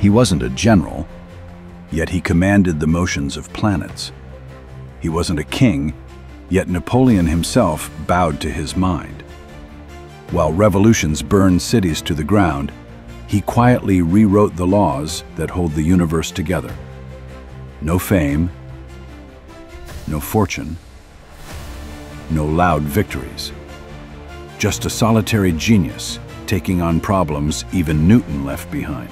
He wasn't a general, yet he commanded the motions of planets. He wasn't a king, yet Napoleon himself bowed to his mind. While revolutions burned cities to the ground, he quietly rewrote the laws that hold the universe together. No fame, no fortune, no loud victories. Just a solitary genius taking on problems even Newton left behind.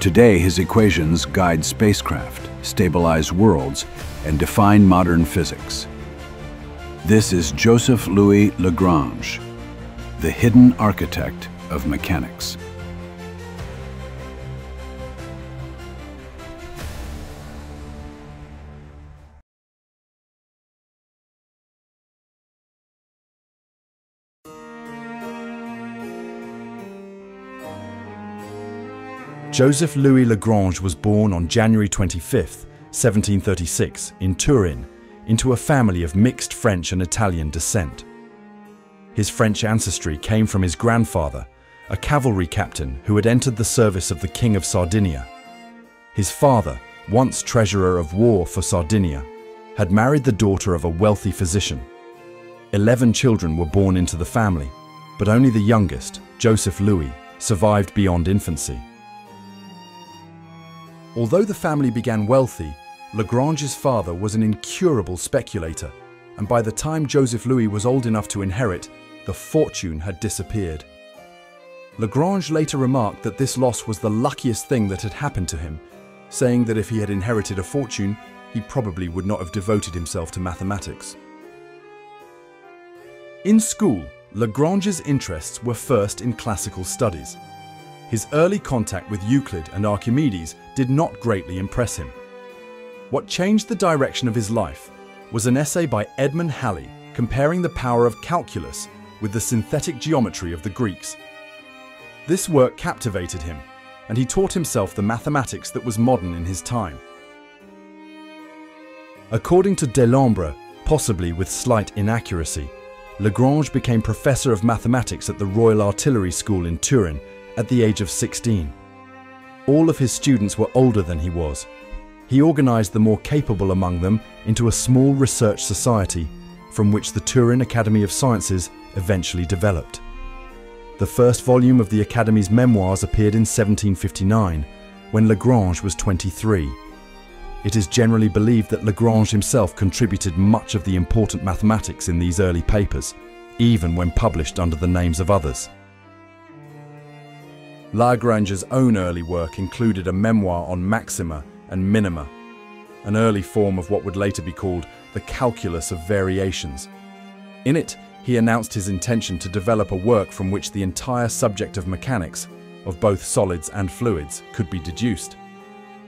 Today, his equations guide spacecraft, stabilize worlds, and define modern physics. This is Joseph Louis Lagrange, the hidden architect of mechanics. Joseph Louis Lagrange was born on January 25, 1736, in Turin, into a family of mixed French and Italian descent. His French ancestry came from his grandfather, a cavalry captain who had entered the service of the King of Sardinia. His father, once treasurer of war for Sardinia, had married the daughter of a wealthy physician. Eleven children were born into the family, but only the youngest, Joseph Louis, survived beyond infancy. Although the family began wealthy, Lagrange's father was an incurable speculator, and by the time Joseph Louis was old enough to inherit, the fortune had disappeared. Lagrange later remarked that this loss was the luckiest thing that had happened to him, saying that if he had inherited a fortune, he probably would not have devoted himself to mathematics. In school, Lagrange's interests were first in classical studies. His early contact with Euclid and Archimedes did not greatly impress him. What changed the direction of his life was an essay by Edmund Halley comparing the power of calculus with the synthetic geometry of the Greeks. This work captivated him, and he taught himself the mathematics that was modern in his time. According to Delambre, possibly with slight inaccuracy, Lagrange became professor of mathematics at the Royal Artillery School in Turin at the age of 16. All of his students were older than he was. He organized the more capable among them into a small research society from which the Turin Academy of Sciences eventually developed. The first volume of the Academy's memoirs appeared in 1759, when Lagrange was 23. It is generally believed that Lagrange himself contributed much of the important mathematics in these early papers, even when published under the names of others. Lagrange's own early work included a memoir on maxima and minima, an early form of what would later be called the calculus of variations. In it, he announced his intention to develop a work from which the entire subject of mechanics, of both solids and fluids, could be deduced.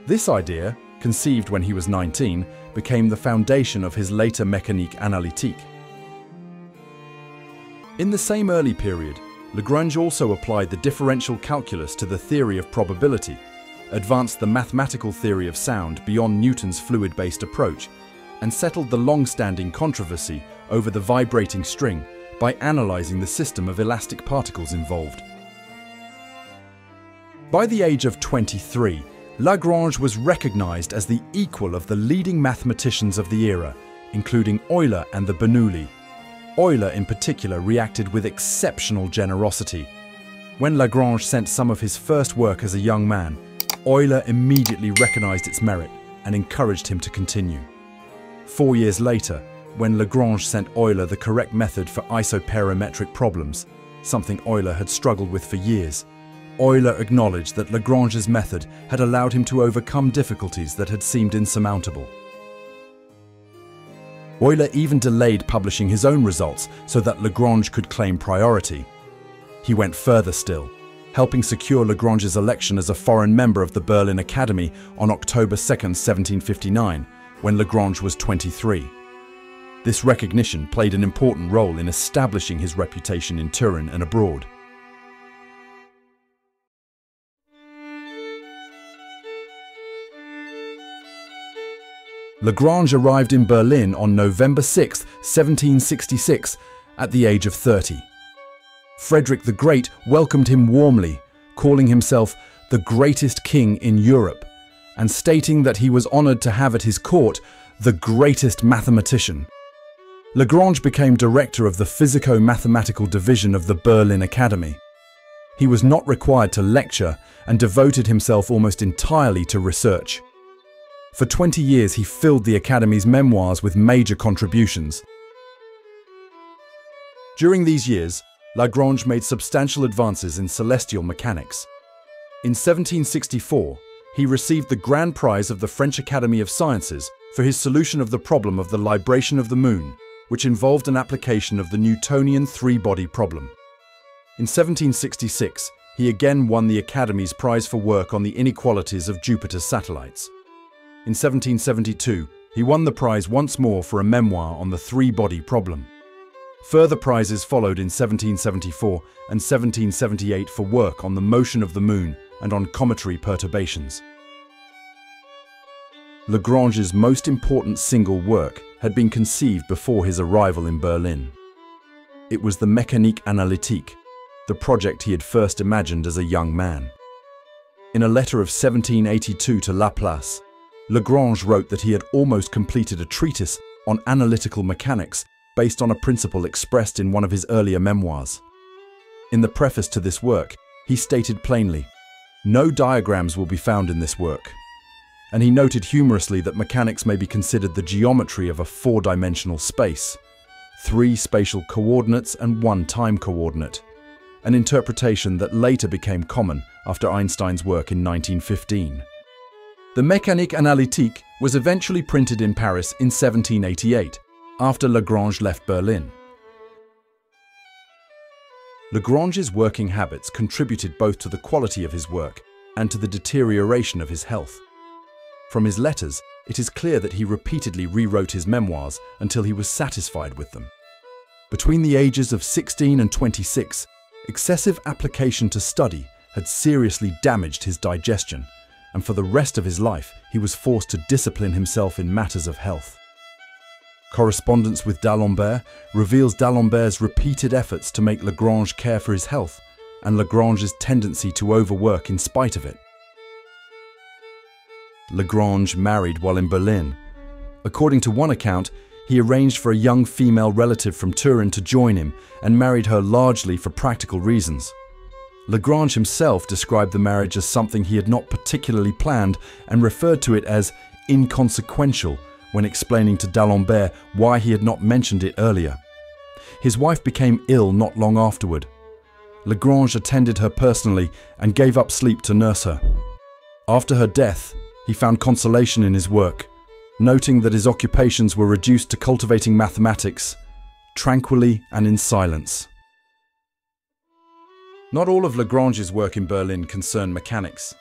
This idea, conceived when he was 19, became the foundation of his later Mécanique analytique. In the same early period, Lagrange also applied the differential calculus to the theory of probability, advanced the mathematical theory of sound beyond Newton's fluid-based approach, and settled the long-standing controversy over the vibrating string by analysing the system of elastic particles involved. By the age of 23, Lagrange was recognised as the equal of the leading mathematicians of the era, including Euler and the Bernoulli, Euler in particular reacted with exceptional generosity. When Lagrange sent some of his first work as a young man, Euler immediately recognized its merit and encouraged him to continue. Four years later, when Lagrange sent Euler the correct method for isoperimetric problems, something Euler had struggled with for years, Euler acknowledged that Lagrange's method had allowed him to overcome difficulties that had seemed insurmountable. Euler even delayed publishing his own results so that Lagrange could claim priority. He went further still, helping secure Lagrange's election as a foreign member of the Berlin Academy on October 2, 1759, when Lagrange was 23. This recognition played an important role in establishing his reputation in Turin and abroad. Lagrange arrived in Berlin on November 6, 1766, at the age of 30. Frederick the Great welcomed him warmly, calling himself the greatest king in Europe, and stating that he was honored to have at his court the greatest mathematician. Lagrange became director of the Physico-Mathematical Division of the Berlin Academy. He was not required to lecture and devoted himself almost entirely to research. For 20 years he filled the Academy's memoirs with major contributions. During these years, Lagrange made substantial advances in celestial mechanics. In 1764, he received the Grand Prize of the French Academy of Sciences for his solution of the problem of the libration of the Moon, which involved an application of the Newtonian three-body problem. In 1766, he again won the Academy's prize for work on the inequalities of Jupiter's satellites. In 1772, he won the prize once more for a memoir on the three-body problem. Further prizes followed in 1774 and 1778 for work on the motion of the moon and on cometary perturbations. Lagrange's most important single work had been conceived before his arrival in Berlin. It was the Mécanique Analytique, the project he had first imagined as a young man. In a letter of 1782 to Laplace, Lagrange wrote that he had almost completed a treatise on analytical mechanics based on a principle expressed in one of his earlier memoirs. In the preface to this work, he stated plainly, no diagrams will be found in this work. And he noted humorously that mechanics may be considered the geometry of a four-dimensional space, three spatial coordinates and one time coordinate, an interpretation that later became common after Einstein's work in 1915. The Mécanique analytique was eventually printed in Paris in 1788, after Lagrange left Berlin. Lagrange's working habits contributed both to the quality of his work and to the deterioration of his health. From his letters, it is clear that he repeatedly rewrote his memoirs until he was satisfied with them. Between the ages of 16 and 26, excessive application to study had seriously damaged his digestion and for the rest of his life he was forced to discipline himself in matters of health. Correspondence with D'Alembert reveals D'Alembert's repeated efforts to make Lagrange care for his health and Lagrange's tendency to overwork in spite of it. Lagrange married while in Berlin. According to one account, he arranged for a young female relative from Turin to join him and married her largely for practical reasons. Lagrange himself described the marriage as something he had not particularly planned and referred to it as inconsequential when explaining to D'Alembert why he had not mentioned it earlier. His wife became ill not long afterward. Lagrange attended her personally and gave up sleep to nurse her. After her death, he found consolation in his work, noting that his occupations were reduced to cultivating mathematics, tranquilly and in silence. Not all of Lagrange's work in Berlin concerned mechanics.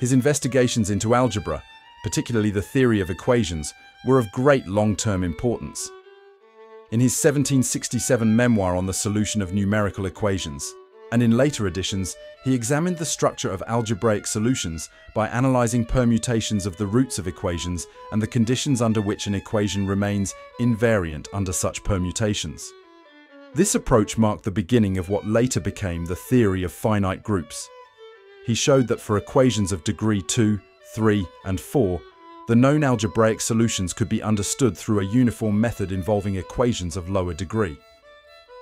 His investigations into algebra, particularly the theory of equations, were of great long-term importance. In his 1767 memoir on the solution of numerical equations, and in later editions, he examined the structure of algebraic solutions by analyzing permutations of the roots of equations and the conditions under which an equation remains invariant under such permutations. This approach marked the beginning of what later became the theory of finite groups. He showed that for equations of degree 2, 3 and 4, the known algebraic solutions could be understood through a uniform method involving equations of lower degree.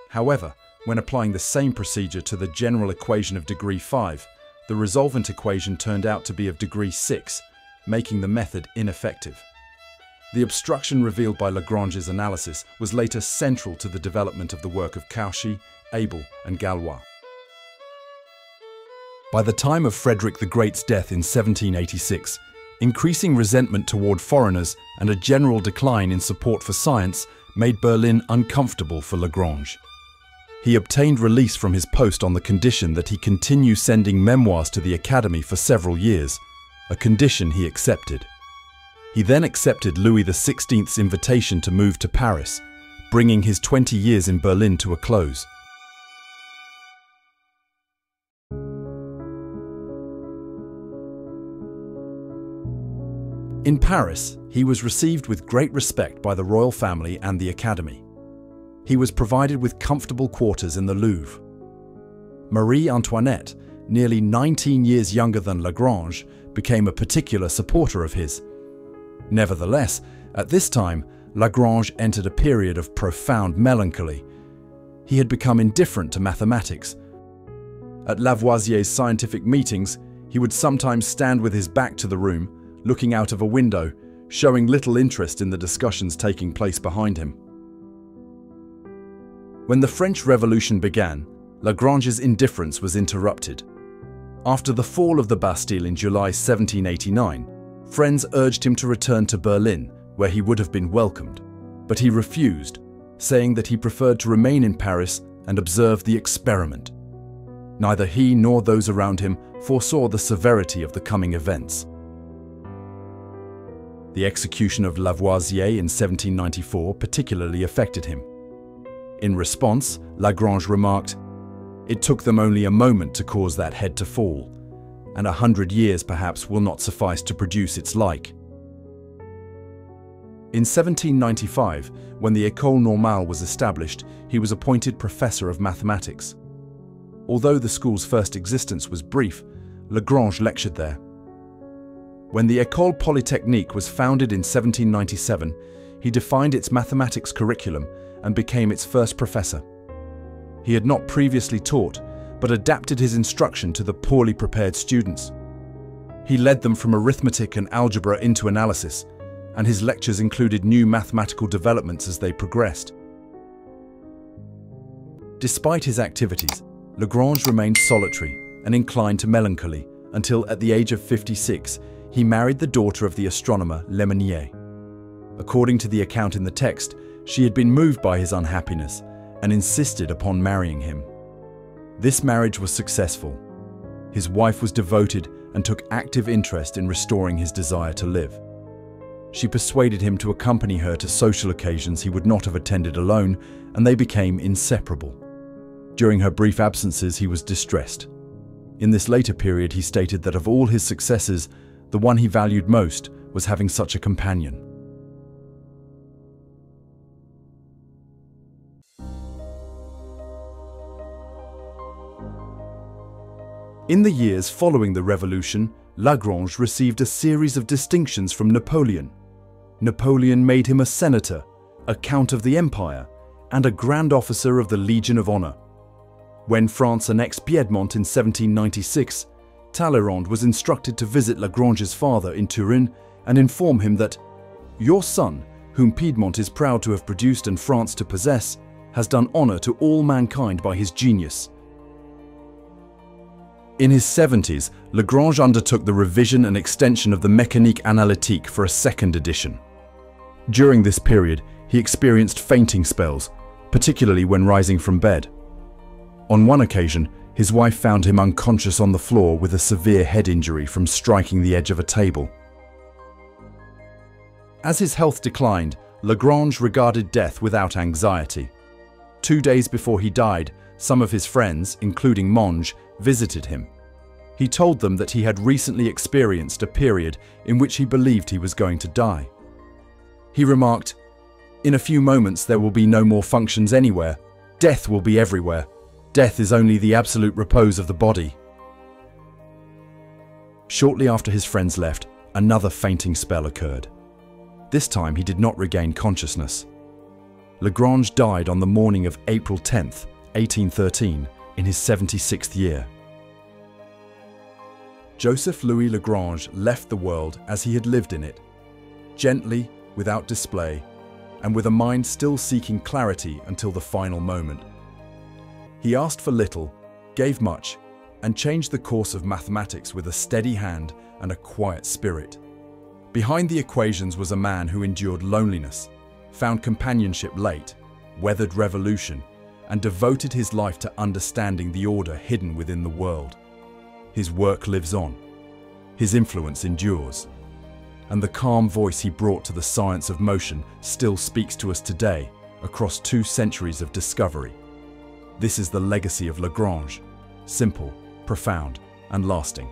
However, when applying the same procedure to the general equation of degree 5, the resolvent equation turned out to be of degree 6, making the method ineffective. The obstruction revealed by Lagrange's analysis was later central to the development of the work of Cauchy, Abel and Galois. By the time of Frederick the Great's death in 1786, increasing resentment toward foreigners and a general decline in support for science made Berlin uncomfortable for Lagrange. He obtained release from his post on the condition that he continue sending memoirs to the Academy for several years, a condition he accepted. He then accepted Louis XVI's invitation to move to Paris, bringing his 20 years in Berlin to a close. In Paris, he was received with great respect by the royal family and the Academy. He was provided with comfortable quarters in the Louvre. Marie Antoinette, nearly 19 years younger than Lagrange, became a particular supporter of his. Nevertheless, at this time, Lagrange entered a period of profound melancholy. He had become indifferent to mathematics. At Lavoisier's scientific meetings, he would sometimes stand with his back to the room, looking out of a window, showing little interest in the discussions taking place behind him. When the French Revolution began, Lagrange's indifference was interrupted. After the fall of the Bastille in July 1789, friends urged him to return to Berlin, where he would have been welcomed. But he refused, saying that he preferred to remain in Paris and observe the experiment. Neither he nor those around him foresaw the severity of the coming events. The execution of Lavoisier in 1794 particularly affected him. In response, Lagrange remarked, It took them only a moment to cause that head to fall, and a hundred years perhaps will not suffice to produce its like. In 1795, when the École Normale was established, he was appointed professor of mathematics. Although the school's first existence was brief, Lagrange lectured there. When the École Polytechnique was founded in 1797, he defined its mathematics curriculum and became its first professor. He had not previously taught, but adapted his instruction to the poorly prepared students. He led them from arithmetic and algebra into analysis, and his lectures included new mathematical developments as they progressed. Despite his activities, Lagrange remained solitary and inclined to melancholy until at the age of 56 he married the daughter of the astronomer Lemonnier. According to the account in the text, she had been moved by his unhappiness and insisted upon marrying him. This marriage was successful. His wife was devoted and took active interest in restoring his desire to live. She persuaded him to accompany her to social occasions he would not have attended alone, and they became inseparable. During her brief absences, he was distressed. In this later period, he stated that of all his successes, the one he valued most was having such a companion. In the years following the revolution, Lagrange received a series of distinctions from Napoleon. Napoleon made him a senator, a count of the empire, and a grand officer of the Legion of Honor. When France annexed Piedmont in 1796, Talleyrand was instructed to visit Lagrange's father in Turin and inform him that your son, whom Piedmont is proud to have produced and France to possess, has done honor to all mankind by his genius. In his 70s, Lagrange undertook the revision and extension of the Mécanique Analytique for a second edition. During this period, he experienced fainting spells, particularly when rising from bed. On one occasion, his wife found him unconscious on the floor with a severe head injury from striking the edge of a table. As his health declined, Lagrange regarded death without anxiety. Two days before he died, some of his friends, including Monge, visited him. He told them that he had recently experienced a period in which he believed he was going to die. He remarked, In a few moments there will be no more functions anywhere. Death will be everywhere. Death is only the absolute repose of the body. Shortly after his friends left, another fainting spell occurred. This time he did not regain consciousness. Lagrange died on the morning of April 10, 1813, in his 76th year. Joseph Louis Lagrange left the world as he had lived in it, gently, without display, and with a mind still seeking clarity until the final moment. He asked for little, gave much, and changed the course of mathematics with a steady hand and a quiet spirit. Behind the equations was a man who endured loneliness, found companionship late, weathered revolution, and devoted his life to understanding the order hidden within the world. His work lives on. His influence endures. And the calm voice he brought to the science of motion still speaks to us today across two centuries of discovery. This is the legacy of Lagrange, simple, profound, and lasting.